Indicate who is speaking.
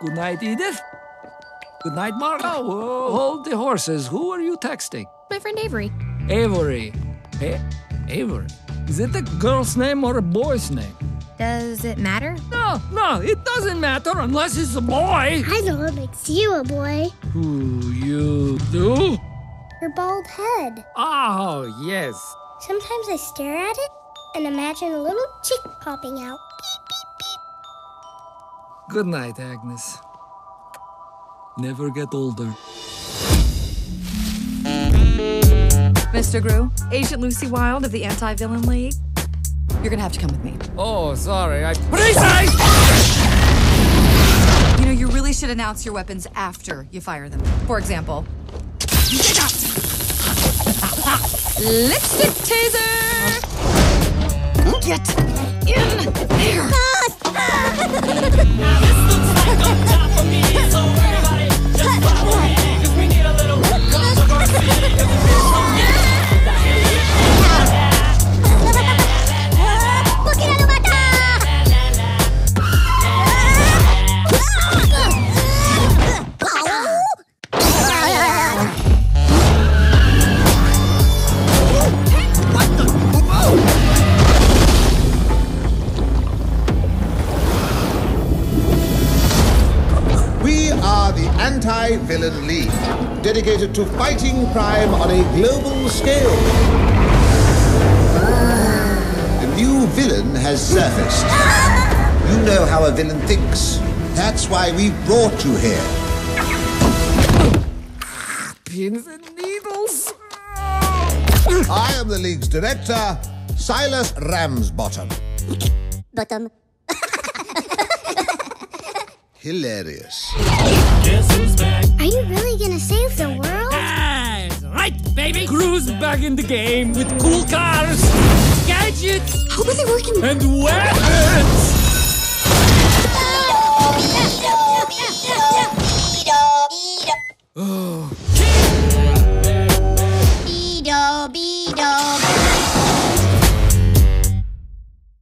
Speaker 1: Good night, Edith. Good night, Margot. Oh, whoa, hold the horses. Who are you texting?
Speaker 2: My friend Avery.
Speaker 1: Avery. A- Avery. Is it a girl's name or a boy's name?
Speaker 2: Does it matter?
Speaker 1: No, no, it doesn't matter unless it's a boy.
Speaker 3: I know what makes you a boy.
Speaker 1: Who you do?
Speaker 3: Your bald head.
Speaker 1: Oh, yes.
Speaker 3: Sometimes I stare at it and imagine a little cheek popping out.
Speaker 1: Good night, Agnes. Never get older.
Speaker 4: Mr. Gru, Agent Lucy Wilde of the Anti-Villain League. You're gonna have to come with me.
Speaker 1: Oh, sorry. I. Precise!
Speaker 4: You know, you really should announce your weapons after you fire them. For example, lipstick taser! Get in
Speaker 5: are the Anti Villain League, dedicated to fighting crime on a global scale. The new villain has surfaced. You know how a villain thinks. That's why we brought you here.
Speaker 1: Pins and needles.
Speaker 5: I am the League's director, Silas Ramsbottom.
Speaker 3: Bottom.
Speaker 5: Hilarious.
Speaker 3: Are you really gonna save the world?
Speaker 1: That's right, baby. Gru's back in the game with cool cars, gadgets,
Speaker 3: How are they working?
Speaker 1: and weapons.
Speaker 3: Beedo, beedo, oh.